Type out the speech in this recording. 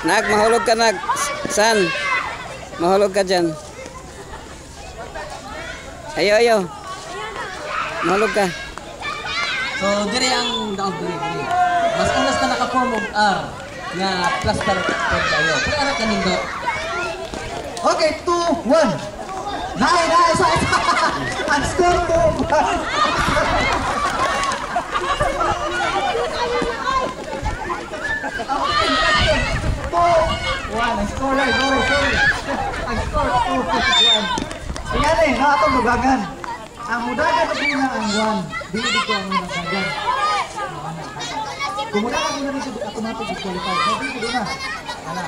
Nag, mahulog ka, Nag. San? Mahulog ka dyan. Ayo, ayo. Mahulog ka. So, dire ang daog. Mas unas na naka-form of R nga plaster pag kayo. Kung ara ka nindo. Okay, 2, 1. Nay, nay, sa isa. Ang score 2, Sorry, sorry, sorry. Ang score, 2-1. Kaya rin, na atong lugangan. Ang mudagan na muna ang 1. Dili ko ang mudagan. Kumulangan muna rin sa automatic disqualified. Hindi ko na. Alam.